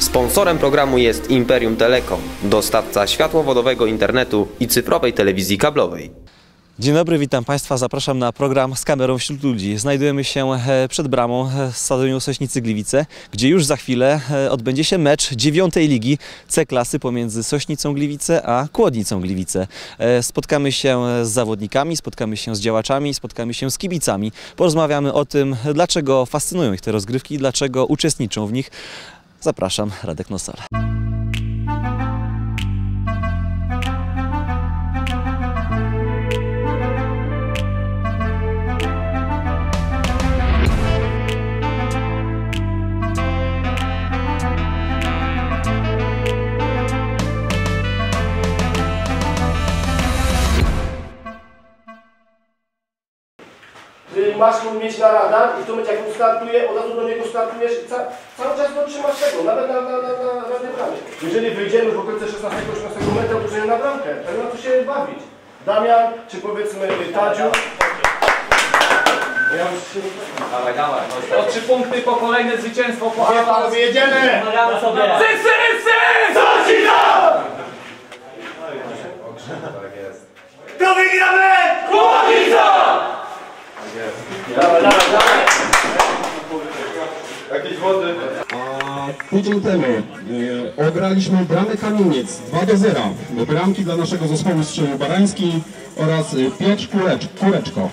Sponsorem programu jest Imperium Telekom, dostawca światłowodowego internetu i cyfrowej telewizji kablowej. Dzień dobry, witam Państwa. Zapraszam na program z kamerą wśród ludzi. Znajdujemy się e, przed bramą e, stadionu Sośnicy Gliwice, gdzie już za chwilę e, odbędzie się mecz dziewiątej ligi C-klasy pomiędzy Sośnicą Gliwice a Kłodnicą Gliwice. Spotkamy się z zawodnikami, spotkamy się z działaczami, spotkamy się z kibicami. Porozmawiamy o tym, dlaczego fascynują ich te rozgrywki, dlaczego uczestniczą w nich. Zapraszam, Radek Nosal. Masz ją mieć na radar i to będzie jak on startuje, od razu do niego startujesz i ca, cały czas go trzymasz tego, nawet na, na, na, na radnej bramie. Jeżeli wyjdziemy w okolice 16-18 metra, to będziemy na bramkę, tak ma tu się bawić. Damian, czy powiedzmy Tadziu. Ja już się... O trzy punkty po kolejne zwycięstwo po Nie, awans. panowie, jedziemy! Pomagamy sobie. Sysy, sysy! Zasina! To wygramy! Kłowica! Dawaj, dawaj, dawaj. Tydzień temu e, ograliśmy bramę Kamieniec 2 do 0. Bramki dla naszego zespołu strzelił Barański oraz e, Piotr Kurecz, Kureczko.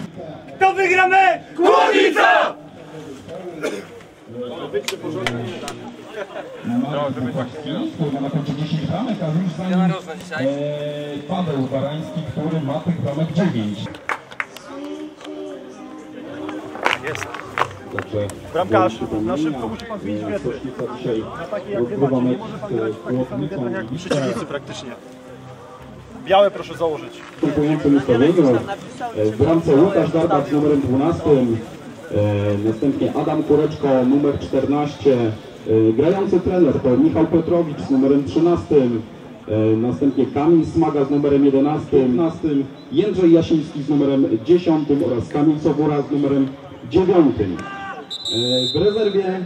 To wygramy! Kłowica! Marek Bukłacki, który ma na koncie 10 bramek, a już za nim e, Paweł Barański, który ma tych bramek 9. Także Bramkarz, na szybko musi pan zmienić dzisiaj Na takiej jak rozgrywa chyba nie może pan grać w takich samych wiatrach jak przeciwnicy praktycznie. Białe proszę założyć. Następującym ustawieniu e, w bramce Łukasz Darbacz z numerem 12, e, następnie Adam Kureczko numer 14, e, grający trener to Michał Petrowicz z numerem 13, e, następnie Kamil Smaga z numerem 11, 15, Jędrzej Jasiński z numerem 10 oraz Kamil Sobura z numerem 9. E, W rezerwie e,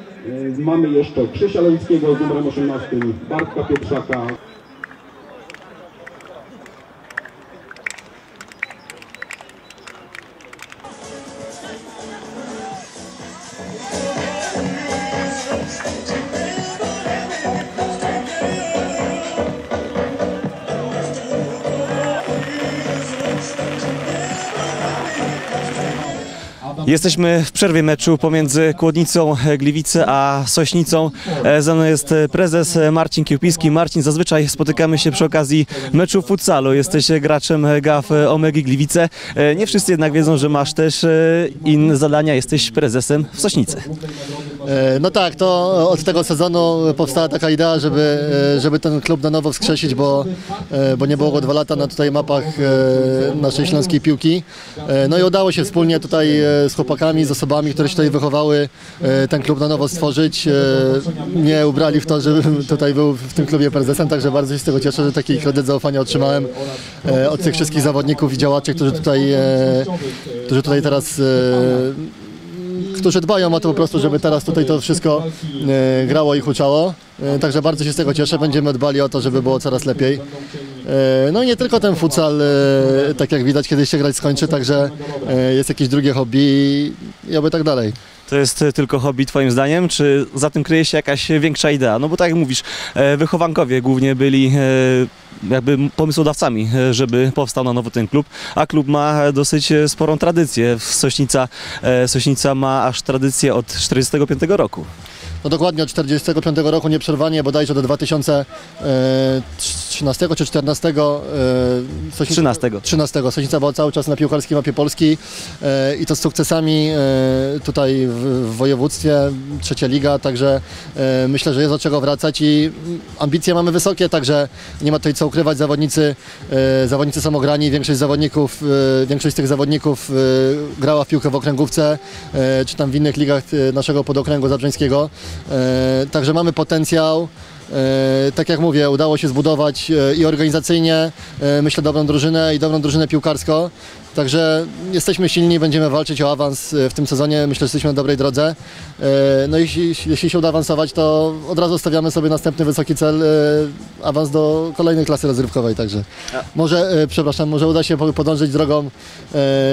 mamy jeszcze Krzysia Leńskiego z numerem 18, Bartka Pietrzaka, Jesteśmy w przerwie meczu pomiędzy Kłodnicą e, Gliwice a Sośnicą. E, Ze mną jest e, prezes Marcin Kiełpiński. Marcin, zazwyczaj spotykamy się przy okazji meczu futsalu. Jesteś graczem GAF Omegi Gliwice. Nie wszyscy jednak wiedzą, że masz też inne zadania. Jesteś prezesem w Sośnicy. E, No tak, to od tego sezonu powstała taka idea, żeby, e, żeby ten klub na nowo wskrzesić, bo, e, bo nie było go dwa lata na tutaj mapach naszej śląskiej piłki. No i udało się wspólnie tutaj z chłopakami, z osobami, które się tutaj wychowały, ten klub na nowo stworzyć. Nie ubrali w to, żebym tutaj był w tym klubie prezesem, także bardzo się z tego cieszę, że taki kredyt zaufania otrzymałem od tych wszystkich zawodników i działaczy, którzy tutaj, którzy tutaj teraz którzy dbają o to po prostu, żeby teraz tutaj to wszystko e, grało i huczało. E, także bardzo się z tego cieszę. Będziemy dbali o to, żeby było coraz lepiej. E, no i nie tylko ten futsal, tak jak widać, kiedyś się grać skończy, także jest jakieś drugie hobby i oby tak dalej. To jest tylko hobby twoim zdaniem, czy za tym kryje się jakaś większa idea? No bo tak jak mówisz, e, wychowankowie głównie byli e, jakby pomysłodawcami, e, żeby powstał na nowo ten klub, a klub ma dosyć sporą tradycję. Sośnica, Sośnica ma aż tradycję od 1945 roku. No dokładnie od 1945 roku nieprzerwanie, bodajże do 2013 czy 2014 e, Sośnica- 13. 13. Sośnica była cały czas na piłkarskiej mapie Polski e, i to z sukcesami e, tutaj w, województwie, trzecia liga, także e, myślę, że jest do czego wracać i ambicje mamy wysokie, także nie ma tutaj co ukrywać. Zawodnicy, e, zawodnicy są ograni, większość zawodników, e, większość z tych zawodników e, grała w piłkę w okręgówce, e, czy tam w innych ligach e, naszego podokręgu zabrzeńskiego. E, Także mamy potencjał. E, Tak jak mówię, udało się zbudować e, i organizacyjnie, e, myślę, dobrą drużynę i dobrą drużynę piłkarsko. Także jesteśmy silni, będziemy walczyć o awans w tym sezonie. Myślę, że jesteśmy na dobrej drodze. No i jeśli, jeśli się uda awansować, to od razu stawiamy sobie następny wysoki cel, awans do kolejnej klasy rozrywkowej. Także może, przepraszam, może uda się po- podążyć drogą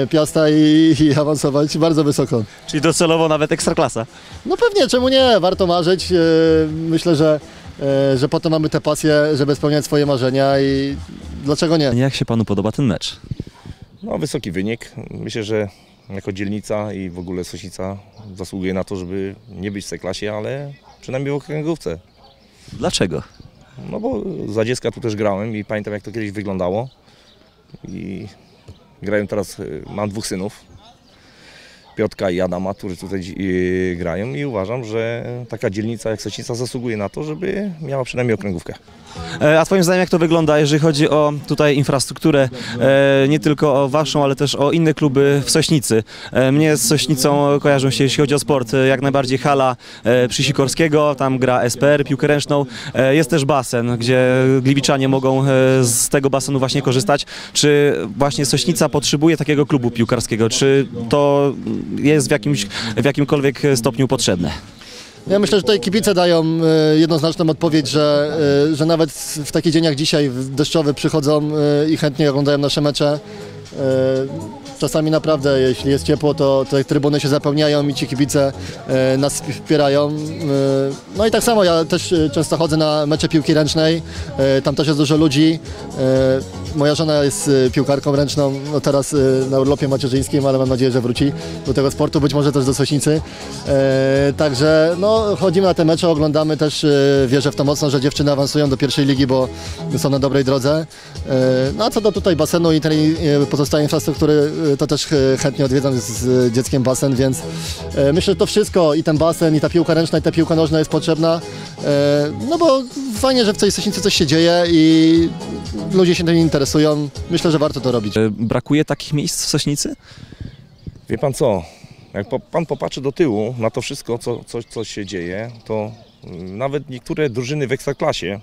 Piasta i, i awansować bardzo wysoko. Czyli docelowo nawet ekstraklasa. No pewnie, czemu nie? Warto marzyć. Myślę, że, że po to mamy tę pasję, żeby spełniać swoje marzenia i dlaczego nie? Jak się panu podoba ten mecz? No, wysoki wynik. Myślę, że jako dzielnica i w ogóle Sosica zasługuje na to, żeby nie być w C-klasie, ale przynajmniej w okręgówce. Dlaczego? No bo za dziecka tu też grałem i pamiętam jak to kiedyś wyglądało. I grają teraz, y, mam dwóch synów, Piotka i Adama, którzy tutaj y, grają i uważam, że taka dzielnica jak Sosica zasługuje na to, żeby miała przynajmniej okręgówkę. E, A Twoim zdaniem jak to wygląda, jeżeli chodzi o tutaj infrastrukturę, e, nie tylko o Waszą, ale też o inne kluby w Sośnicy? E, Mnie z Sośnicą kojarzą się, jeśli chodzi o sport, jak najbardziej hala przy Sikorskiego, tam gra SPR, piłkę ręczną. Jest też basen, gdzie gliwiczanie mogą z tego basenu właśnie korzystać. Czy właśnie Sośnica potrzebuje takiego klubu piłkarskiego? Czy to jest w, jakimś, w jakimkolwiek stopniu potrzebne? Ja myślę, że tutaj kibice dają e, jednoznaczną odpowiedź, że, e, że nawet w taki dzień jak dzisiaj, deszczowy, przychodzą e, i chętnie oglądają nasze mecze. Czasami naprawdę, jeśli jest ciepło, to te trybuny się zapełniają i ci kibice e, nas wspierają. E, No i tak samo, ja też e, często chodzę na mecze piłki ręcznej, tam też jest dużo ludzi. Moja żona jest piłkarką ręczną, no teraz na urlopie macierzyńskim, ale mam nadzieję, że wróci do tego sportu, być może też do Sośnicy. Także no, chodzimy na te mecze, oglądamy też, wierzę w to mocno, że dziewczyny awansują do pierwszej ligi, bo są na dobrej drodze. No a co do tutaj basenu i tej pozostałej infrastruktury, to też e, chętnie odwiedzam z- dzieckiem basen, więc e, myślę, że to wszystko i ten basen, i ta piłka ręczna, i ta piłka nożna jest potrzebna. No bo fajnie, że w tej Sośnicy coś się dzieje i ludzie się tym interesują. Myślę, że warto to robić. Brakuje takich miejsc w Sośnicy? Wie pan co? Jak pan popatrzy do tyłu na to wszystko, co, co, co się dzieje, to nawet niektóre drużyny w ekstraklasie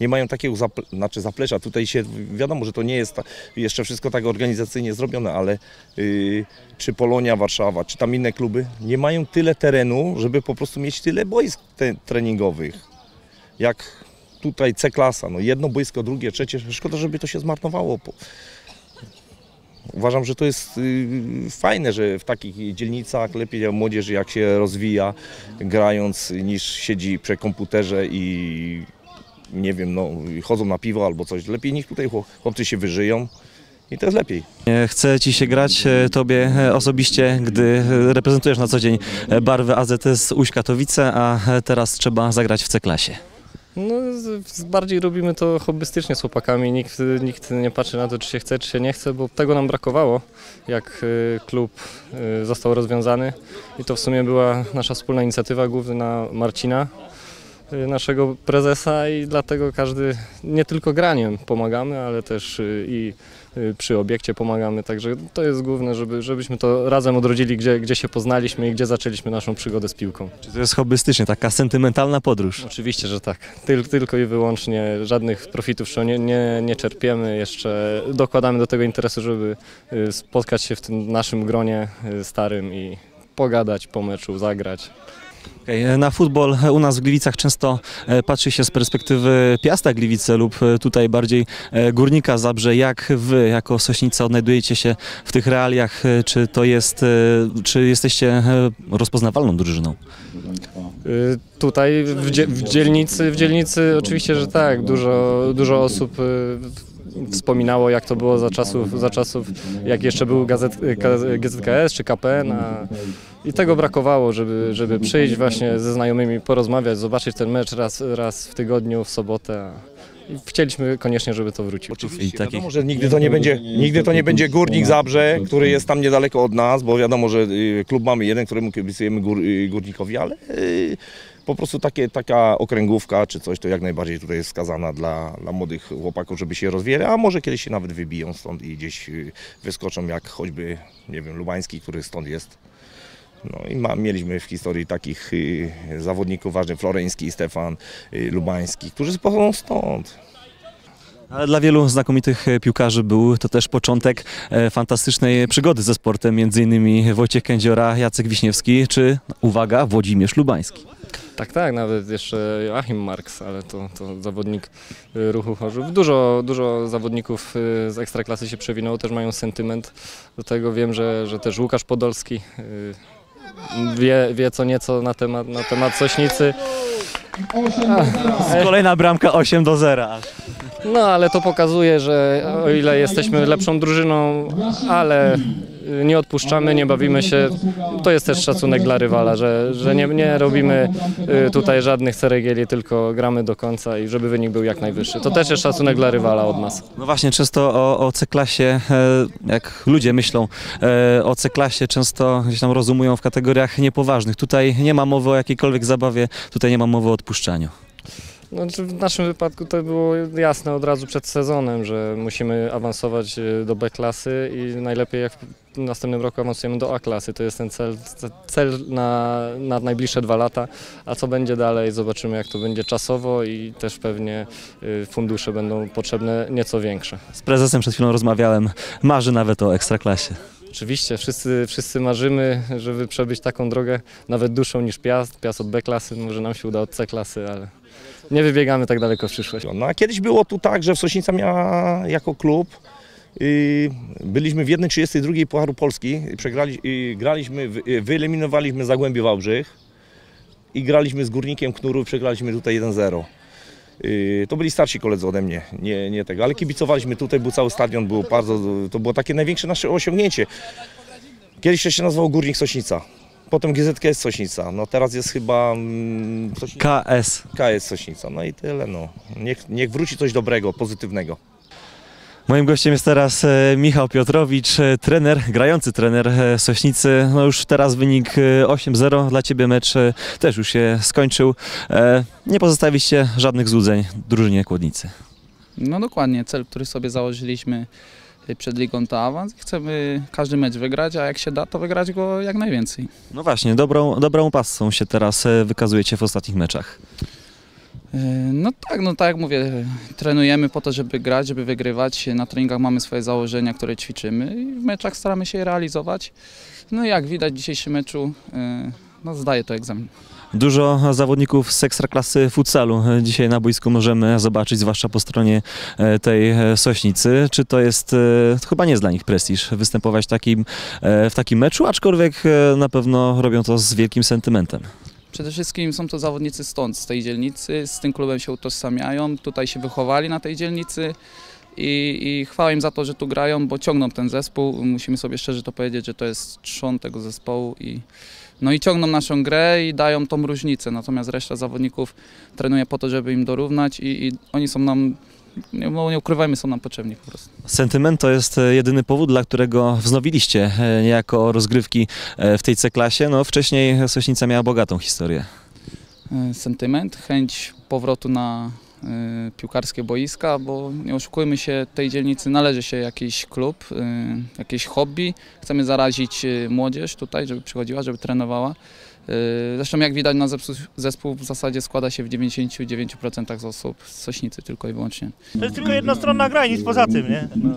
nie mają takiego znaczy zaplecza. Tutaj się wiadomo, że to nie jest jeszcze wszystko tak organizacyjnie zrobione, ale yy, czy Polonia Warszawa, czy tam inne kluby nie mają tyle terenu, żeby po prostu mieć tyle boisk treningowych. Jak tutaj C-klasa, no jedno boisko, drugie, trzecie, szkoda, żeby to się zmarnowało. Uważam, że to jest y, fajne, że w takich dzielnicach lepiej młodzież jak się rozwija grając niż siedzi przy komputerze i nie wiem, no, chodzą na piwo albo coś. Lepiej niech tutaj chłop- chłopcy się wyżyją i to jest lepiej. Chce Ci się grać e, Tobie e, osobiście, gdy reprezentujesz na co dzień e, barwy AZS Uś Katowice, a teraz trzeba zagrać w C-klasie. No, bardziej robimy to hobbystycznie z chłopakami. Nikt, nikt nie patrzy na to, czy się chce, czy się nie chce, bo tego nam brakowało, jak klub został rozwiązany. I to w sumie była nasza wspólna inicjatywa główna Marcina, naszego prezesa i dlatego każdy, nie tylko graniem pomagamy, ale też y, i y, przy obiekcie pomagamy, także to jest główne, żeby, żebyśmy to razem odrodzili, gdzie, gdzie się poznaliśmy i gdzie zaczęliśmy naszą przygodę z piłką. Czy to jest hobbystycznie, taka sentymentalna podróż? Oczywiście, że tak. Tyl, tylko i wyłącznie żadnych profitów nie, nie, nie czerpiemy. Jeszcze dokładamy do tego interesu, żeby y, spotkać się w tym naszym gronie y, starym i pogadać po meczu, zagrać. Okej, e, Na futbol u nas w Gliwicach często e, patrzy się z perspektywy Piasta Gliwice lub e, tutaj bardziej Górnika Zabrze. Jak Wy jako Sośnica odnajdujecie się w tych realiach? Czy to jest, czy jesteście rozpoznawalną drużyną? Tutaj w, w, dzielnicy, w dzielnicy oczywiście, że tak. Dużo, dużo osób wspominało, jak to było za czasów, za czasów jak jeszcze był gazet, GZKS czy KPN. A, I tego brakowało, żeby, żeby przyjść właśnie ze znajomymi, porozmawiać, zobaczyć ten mecz raz, raz w tygodniu, w sobotę. a- I chcieliśmy koniecznie, żeby to wróciło. Oczywiście, takich- wiadomo, że nigdy to nie będzie, nigdy to nie będzie Górnik Zabrze, który jest tam niedaleko od nas, bo wiadomo, że y, klub mamy jeden, któremu kibicujemy gór, y, Górnikowi, ale y, po prostu takie, taka okręgówka czy coś, to jak najbardziej tutaj jest skazana dla, dla młodych chłopaków, żeby się rozwijali, a może kiedyś się nawet wybiją stąd i gdzieś y, wyskoczą, jak choćby, nie wiem, Lubański, który stąd jest. No i ma, mieliśmy w historii takich y, zawodników ważnych, Floreński, Stefan, y, Lubański, którzy pochodzą stąd. Ale dla wielu znakomitych e, piłkarzy był to też początek e, fantastycznej przygody ze sportem, między innymi Wojciech Kędziora, Jacek Wiśniewski, czy, uwaga, Włodzimierz Lubański. Tak, tak, nawet jeszcze Joachim Marks, ale to, to zawodnik y, ruchu Chorzów. Dużo, dużo zawodników y, z Ekstraklasy się przewinęło, też mają sentyment do tego. Wiem, że, że też Łukasz Podolski y, wie, wie co nieco na temat, na temat Sośnicy. Kolejna bramka 8 do 0. No ale to pokazuje, że o ile jesteśmy lepszą drużyną, ale nie odpuszczamy, nie bawimy się, to jest też szacunek dla rywala, że, że nie, nie robimy y, tutaj żadnych ceregieli, tylko gramy do końca i żeby wynik był jak najwyższy. To też jest szacunek dla rywala od nas. No właśnie, często o, o C-klasie, e, jak ludzie myślą e, o C-klasie, często gdzieś tam rozumują w kategoriach niepoważnych. Tutaj nie ma mowy o jakiejkolwiek zabawie, tutaj nie ma mowy o odpuszczaniu. No, czy w naszym wypadku to było jasne od razu przed sezonem, że musimy awansować y, do B klasy i najlepiej jak w następnym roku awansujemy do A klasy. To jest ten cel, cel na, na najbliższe dwa lata, a co będzie dalej zobaczymy jak to będzie czasowo i też pewnie y, fundusze będą potrzebne nieco większe. Z prezesem przed chwilą rozmawiałem, marzy nawet o Ekstraklasie. Oczywiście, wszyscy, wszyscy marzymy, żeby przebyć taką drogę, nawet dłuższą niż Piast. Piast od B klasy, może nam się uda od C klasy, ale nie wybiegamy tak daleko w przyszłość. No a kiedyś było tu tak, że Sośnica miała jako klub y, byliśmy w 1.32 Pucharu Polski, przegrali, graliśmy, y, wyeliminowaliśmy Zagłębie Wałbrzych i graliśmy z Górnikiem Knurów, przegraliśmy tutaj 1-0. Y, To byli starsi koledzy ode mnie, nie, nie tego, ale kibicowaliśmy tutaj, był cały stadion, było bardzo, to było takie największe nasze osiągnięcie. Kiedyś się nazywało Górnik Sośnica, potem GZKS Sośnica, no teraz jest chyba mm, Sośnica. KS. KS Sośnica. No i tyle. No. Niech, niech wróci coś dobrego, pozytywnego. Moim gościem jest teraz e, Michał Piotrowicz, e, trener, grający trener e, Sośnicy. No już teraz wynik e, 8-0 dla Ciebie, mecz e, też już się skończył. E, Nie pozostawiście żadnych złudzeń drużynie Kłodnicy. No dokładnie, cel, który sobie założyliśmy przed ligą to awans. Chcemy każdy mecz wygrać, a jak się da, to wygrać go jak najwięcej. No właśnie, dobrą, dobrą pasą się teraz e, wykazujecie w ostatnich meczach. Y, No tak, no tak jak mówię, trenujemy po to, żeby grać, żeby wygrywać. Na treningach mamy swoje założenia, które ćwiczymy i w meczach staramy się je realizować. No i jak widać w dzisiejszym meczu, y, no zdaje to egzamin. Dużo zawodników z ekstraklasy futsalu dzisiaj na boisku możemy zobaczyć, zwłaszcza po stronie e, tej e, Sośnicy. Czy to jest, e, chyba nie jest dla nich prestiż występować w takim, w takim meczu, aczkolwiek na pewno robią to z wielkim sentymentem. Przede wszystkim są to zawodnicy stąd, z tej dzielnicy, z tym klubem się utożsamiają, tutaj się wychowali na tej dzielnicy i, i chwała im za to, że tu grają, bo ciągną ten zespół. Musimy sobie szczerze to powiedzieć, że to jest trzon tego zespołu i no i ciągną naszą grę i dają tą różnicę, natomiast reszta zawodników trenuje po to, żeby im dorównać i, i oni są nam, nie, no nie ukrywajmy, są nam potrzebni po prostu. Sentyment to jest e, jedyny powód, dla którego wznowiliście e, niejako rozgrywki e, w tej C-klasie. No, wcześniej Sośnica miała bogatą historię. sentyment, chęć powrotu na piłkarskie boiska, bo nie oszukujmy się, tej dzielnicy należy się jakiś klub, e, jakieś hobby. Chcemy zarazić e, młodzież tutaj, żeby przychodziła, żeby trenowała. E, Zresztą jak widać na zespół, zespół w zasadzie składa się w 99% z osób z Sośnicy tylko i wyłącznie. To jest tylko jednostronna gra i nic poza tym, nie? No.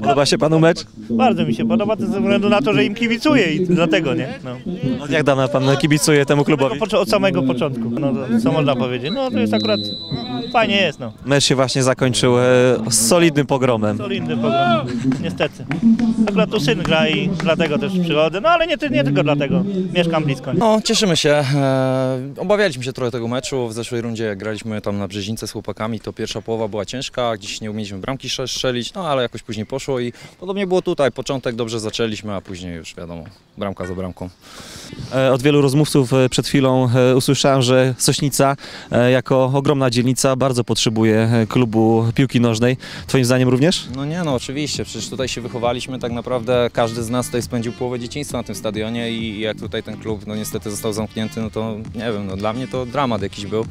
Podoba się panu mecz? Bardzo mi się podoba to ze względu na to, że im kibicuję i dlatego, nie? No. Od jak dawna pan kibicuje temu klubowi? Od samego początku, no to, co można powiedzieć. No to jest akurat, fajnie jest, no. Mecz się właśnie zakończył e, z solidnym pogromem. Solidny program, niestety. Akurat tu syn gra i dlatego też przychodzę, no ale nie, nie tylko dlatego, mieszkam blisko. Nie? No, cieszymy się. E, obawialiśmy się trochę tego meczu. W zeszłej rundzie, jak graliśmy tam na Brzezińce z chłopakami, to pierwsza połowa była ciężka, gdzieś nie umieliśmy bramki strze- strzelić, no ale jakoś później poszło i podobnie było tutaj. Początek dobrze zaczęliśmy, a później już wiadomo, bramka za bramką. E, Od wielu rozmówców e, przed chwilą usłyszałem, że Sośnica jako ogromna dzielnica bardzo potrzebuje klubu piłki nożnej. Twoim zdaniem również? No nie, no oczywiście, przecież tutaj się wychowaliśmy, tak naprawdę każdy z nas tutaj spędził połowę dzieciństwa na tym stadionie i jak tutaj ten klub no niestety został zamknięty, no to nie wiem, no dla mnie to dramat jakiś był.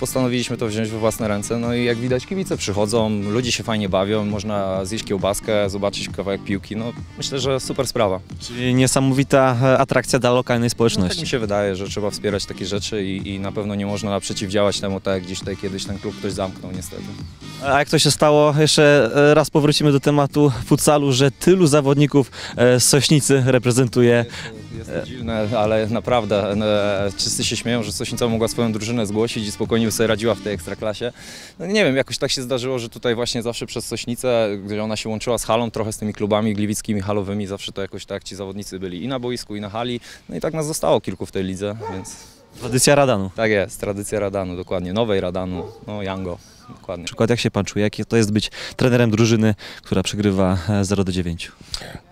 Postanowiliśmy to wziąć we własne ręce, no i jak widać kibice przychodzą, ludzie się fajnie bawią, można zjeść kiełbaskę, zobaczyć kawałek piłki, no myślę, że super sprawa. Czyli niesamowita e, atrakcja dla lokalnej No, tak społeczności. mi się wydaje, że trzeba wspierać takie rzeczy i, i na pewno nie można przeciwdziałać temu, tak jak gdzieś tutaj kiedyś ten klub ktoś zamknął niestety. A jak to się stało, jeszcze e, raz powrócimy do tematu futsalu, że tylu zawodników e, z Sośnicy reprezentuje. Jest to dziwne, ale naprawdę e, wszyscy się śmieją, że Sośnica mogła swoją drużynę zgłosić i spokojnie by sobie radziła w tej ekstraklasie. No, nie wiem, jakoś tak się zdarzyło, że tutaj właśnie zawsze przez Sośnicę, gdzie ona się łączyła z halą, trochę z tymi klubami gliwickimi, halowymi, zawsze to jakoś tak ci zawodnicy byli i na boisku, i na hali. No i tak nas zostało kilku w tej lidze, więc... Tradycja Radanu. Tak jest, tradycja Radanu, dokładnie, nowej Radanu, no Jango, dokładnie. Na przykład jak się pan czuje, jakie to jest być trenerem drużyny, która przegrywa e, 0 do 9?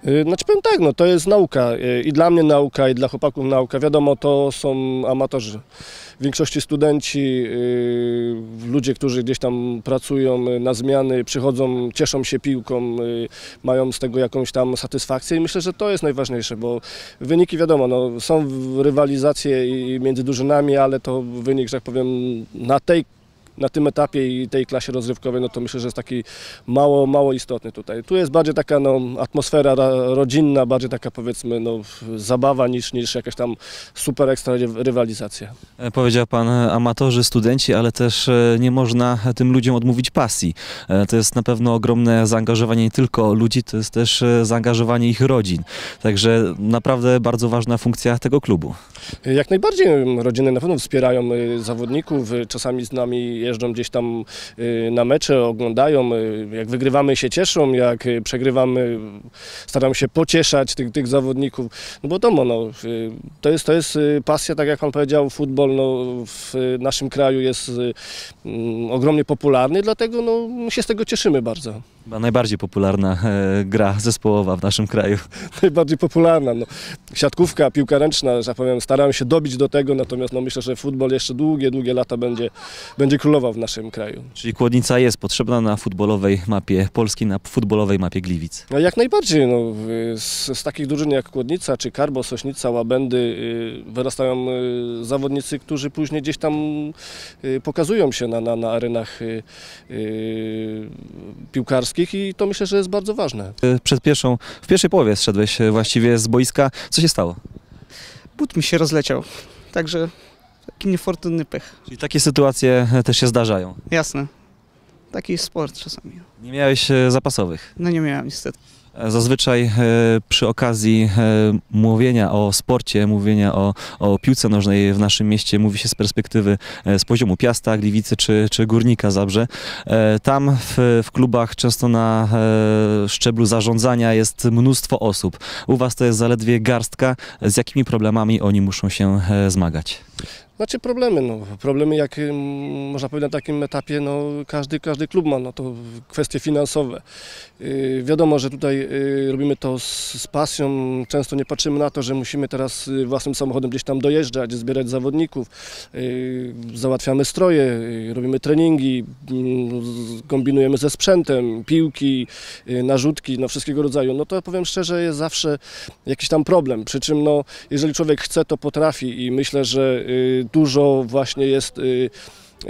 Y, Znaczy powiem tak, no to jest nauka y, i dla mnie nauka i dla chłopaków nauka. Wiadomo, to są amatorzy. W większości studenci, ludzie, którzy gdzieś tam pracują na zmiany, przychodzą, cieszą się piłką, mają z tego jakąś tam satysfakcję i myślę, że to jest najważniejsze, bo wyniki wiadomo, no, są rywalizacje między drużynami, ale to wynik, że tak powiem, na tej na tym etapie i tej klasie rozrywkowej, no to myślę, że jest taki mało, mało istotny tutaj. Tu jest bardziej taka no, atmosfera ra, rodzinna, bardziej taka powiedzmy no, zabawa niż, niż jakaś tam super ekstra ry- rywalizacja. E, Powiedział pan e, amatorzy, studenci, ale też e, nie można tym ludziom odmówić pasji. To jest na pewno ogromne zaangażowanie nie tylko ludzi, to jest też zaangażowanie ich rodzin. Także naprawdę bardzo ważna funkcja tego klubu. Jak najbardziej rodziny na pewno wspierają y, zawodników, y, czasami z nami jeżdżą gdzieś tam y, na mecze, oglądają, y, jak wygrywamy się cieszą, jak y, przegrywamy staram się pocieszać tych, tych zawodników, no bo to, no, to, jest, to jest pasja, tak jak pan powiedział, futbol no, w naszym kraju jest mm, ogromnie popularny, dlatego no, my się z tego cieszymy bardzo. Chyba najbardziej popularna e, gra zespołowa w naszym kraju. najbardziej popularna. No, siatkówka, piłka ręczna, że tak powiem, starałem się dobić do tego, natomiast no, myślę, że futbol jeszcze długie, długie lata będzie, będzie królował w naszym kraju. Czyli Kłodnica jest potrzebna na futbolowej mapie Polski, na futbolowej mapie Gliwic. No, jak najbardziej. No, y, z, z takich drużyn jak Kłodnica, czy Karbo, Sośnica, Łabędy y, wyrastają y, zawodnicy, którzy później gdzieś tam y, pokazują się na, na, na arenach y, piłkarskich i to myślę, że jest bardzo ważne. E, Przed pierwszą, w pierwszej połowie zszedłeś e, właściwie z boiska. Co się stało? but mi się rozleciał. Także taki niefortunny pech. Czyli takie sytuacje e, też się zdarzają. Jasne. Taki jest sport czasami. Nie miałeś zapasowych. No nie miałem niestety. Zazwyczaj e, przy okazji e, mówienia o sporcie, mówienia o, o piłce nożnej w naszym mieście mówi się z perspektywy e, z poziomu Piasta, Gliwicy czy, czy Górnika Zabrze. Tam w, w klubach często na szczeblu zarządzania jest mnóstwo osób. U Was to jest zaledwie garstka. Z jakimi problemami oni muszą się zmagać? Znaczy problemy, no, problemy jak ym, można powiedzieć na takim etapie, no, każdy, każdy klub ma, no to kwestie finansowe. Yy, wiadomo, że tutaj yy, robimy to z, z pasją, często nie patrzymy na to, że musimy teraz yy, własnym samochodem gdzieś tam dojeżdżać, zbierać zawodników, yy, załatwiamy stroje, yy, robimy treningi, yy, kombinujemy ze sprzętem, piłki, yy, narzutki, no wszystkiego rodzaju. No to powiem szczerze, jest zawsze jakiś tam problem, przy czym no, jeżeli człowiek chce, to potrafi i myślę, że y, dużo właśnie jest y,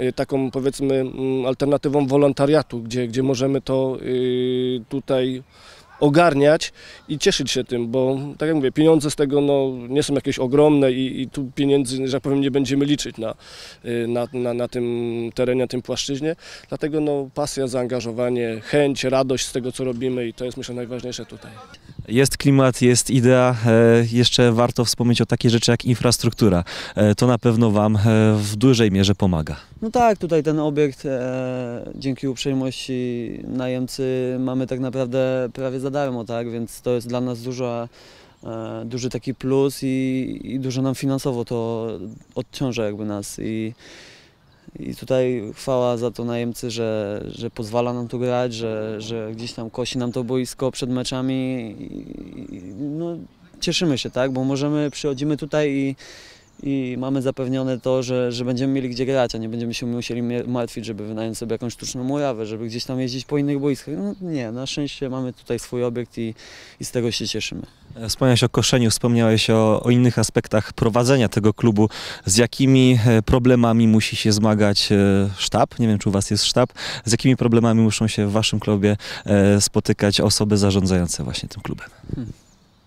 y, taką powiedzmy mm, alternatywą wolontariatu, gdzie, gdzie możemy to y, tutaj ogarniać i cieszyć się tym, bo tak jak mówię, pieniądze z tego no, nie są jakieś ogromne i, i tu pieniędzy, że tak powiem, nie będziemy liczyć na, y, na, na, na tym terenie, na tym płaszczyźnie. Dlatego no, pasja, zaangażowanie, chęć, radość z tego, co robimy i to jest myślę najważniejsze tutaj. Jest klimat, jest idea. E, Jeszcze warto wspomnieć o takiej rzeczy jak infrastruktura. E, To na pewno Wam e, w dużej mierze pomaga. No tak, tutaj ten obiekt dzięki uprzejmości najemcy mamy tak naprawdę prawie za darmo, tak? Więc to jest dla nas duża, duży taki plus i, i dużo nam finansowo to odciąża jakby nas i, i tutaj chwała za to najemcy, że, że pozwala nam tu grać, że, że gdzieś tam kosi nam to boisko przed meczami i, i no cieszymy się, tak? Bo możemy, przychodzimy tutaj i i mamy zapewnione to, że, że będziemy mieli gdzie grać, a nie będziemy się musieli martwić, żeby wynająć sobie jakąś sztuczną murawę, żeby gdzieś tam jeździć po innych boiskach. No nie, na szczęście mamy tutaj swój obiekt i, i z tego się cieszymy. Wspomniałeś o koszeniu, wspomniałeś o, o innych aspektach prowadzenia tego klubu. Z jakimi e, problemami musi się zmagać e, sztab? Nie wiem, czy u Was jest sztab. Z jakimi problemami muszą się w Waszym klubie e, spotykać osoby zarządzające właśnie tym klubem?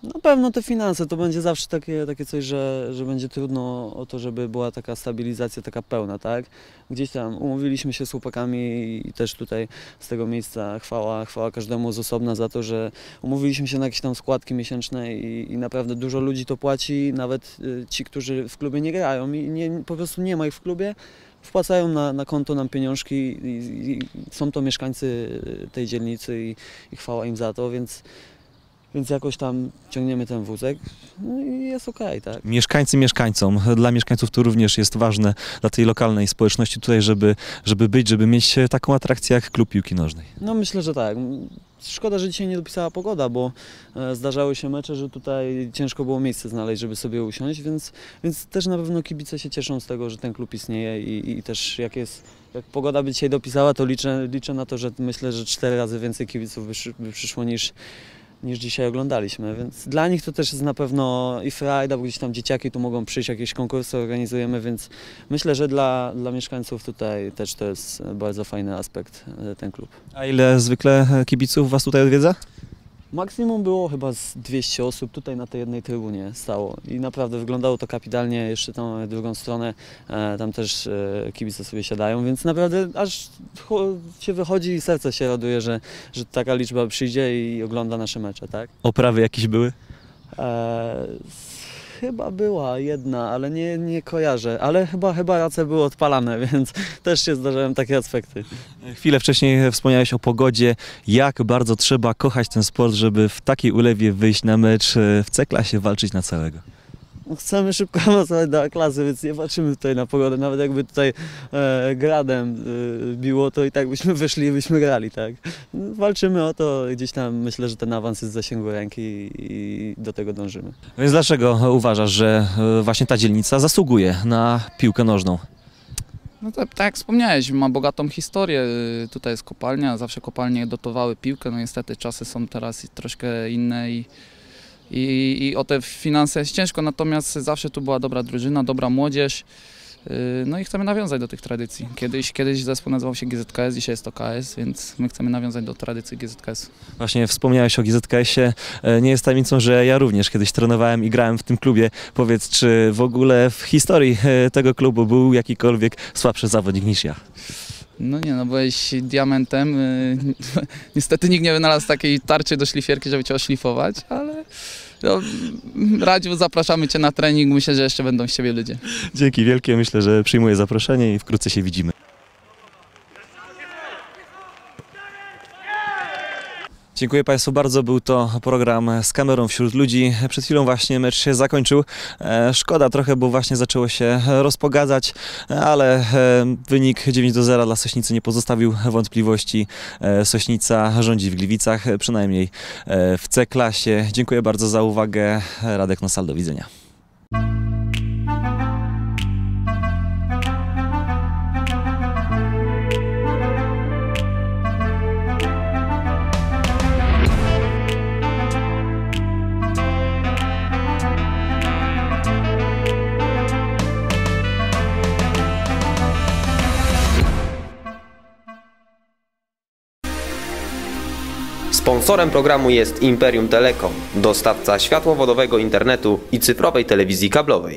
Na pewno te finanse to będzie zawsze takie, takie coś, że, że będzie trudno o to, żeby była taka stabilizacja taka pełna, tak? Gdzieś tam umówiliśmy się z chłopakami i też tutaj z tego miejsca chwała, chwała każdemu z osobna za to, że umówiliśmy się na jakieś tam składki miesięczne i, i naprawdę dużo ludzi to płaci, nawet y, ci, którzy w klubie nie grają i nie, po prostu nie ma ich w klubie, wpłacają na, na konto nam pieniążki i, i, są to mieszkańcy tej dzielnicy i, i chwała im za to, więc więc jakoś tam ciągniemy ten wózek no i jest okej, tak. Mieszkańcy mieszkańcom. Dla mieszkańców to również jest ważne, dla tej lokalnej społeczności tutaj, żeby, żeby być, żeby mieć e, taką atrakcję jak klub piłki nożnej. No myślę, że tak. Szkoda, że dzisiaj nie dopisała pogoda, bo e, zdarzały się mecze, że tutaj ciężko było miejsce znaleźć, żeby sobie usiąść, więc, więc też na pewno kibice się cieszą z tego, że ten klub istnieje i, i też jak jest, jak pogoda by dzisiaj dopisała, to liczę, liczę na to, że myślę, że cztery razy więcej kibiców by, by przyszło niż, niż dzisiaj oglądaliśmy, więc dla nich to też jest na pewno i frajda, bo gdzieś tam dzieciaki tu mogą przyjść, jakieś konkursy organizujemy, więc myślę, że dla, dla mieszkańców tutaj też to jest bardzo fajny aspekt, e, ten klub. A ile zwykle kibiców Was tutaj odwiedza? Maksimum było chyba z 200 osób tutaj na tej jednej trybunie stało i naprawdę wyglądało to kapitalnie, jeszcze tam mamy drugą stronę, e, tam też e, kibice sobie siadają, więc naprawdę aż się wychodzi i serce się raduje, że, że taka liczba przyjdzie i ogląda nasze mecze, tak? Oprawy jakieś były? E, chyba była jedna, ale nie, nie kojarzę, ale chyba, chyba race były odpalane, więc też się zdarzają takie aspekty. Chwilę wcześniej wspomniałeś o pogodzie. Jak bardzo trzeba kochać ten sport, żeby w takiej ulewie wyjść na mecz e, w C-klasie, walczyć na całego? Chcemy szybko awansować do klasy, więc nie patrzymy tutaj na pogodę. Nawet jakby tutaj e, gradem e, biło, to i tak byśmy wyszli i byśmy grali, tak. Walczymy o to, gdzieś tam myślę, że ten awans jest w zasięgu ręki i, i do tego dążymy. Więc dlaczego uważasz, że e, właśnie ta dzielnica zasługuje na piłkę nożną? No tak, tak jak wspomniałeś, ma bogatą historię. Tutaj jest kopalnia, zawsze kopalnie dotowały piłkę. No niestety czasy są teraz troszkę inne i, i, i o te finanse jest ciężko, natomiast zawsze tu była dobra drużyna, dobra młodzież. Y, No i chcemy nawiązać do tych tradycji. Kiedyś, kiedyś zespół nazywał się GZKS, dzisiaj jest to KS, więc my chcemy nawiązać do tradycji GZKS. Właśnie wspomniałeś o GZKS-ie. E, Nie jest tajemnicą, że ja również kiedyś trenowałem i grałem w tym klubie. Powiedz, czy w ogóle w historii e, tego klubu był jakikolwiek słabszy zawodnik niż ja? No nie, no byłeś diamentem. y, Niestety nikt nie wynalazł takiej tarczy do szlifierki, żeby cię oszlifować, ale no, Radziu, zapraszamy cię na trening. Myślę, że jeszcze będą z ciebie ludzie. Dzięki wielkie. Myślę, że przyjmuję zaproszenie i wkrótce się widzimy. Dziękuję Państwu bardzo. Był to program z kamerą wśród ludzi. Przed chwilą właśnie mecz się zakończył. E, Szkoda trochę, bo właśnie zaczęło się rozpogadzać, ale e, wynik 9 do 0 dla Sośnicy nie pozostawił wątpliwości. E, Sośnica rządzi w Gliwicach, przynajmniej w C-klasie. Dziękuję bardzo za uwagę. Radek Nosal, do widzenia. Sponsorem programu jest Imperium Telekom, dostawca światłowodowego internetu i cyfrowej telewizji kablowej.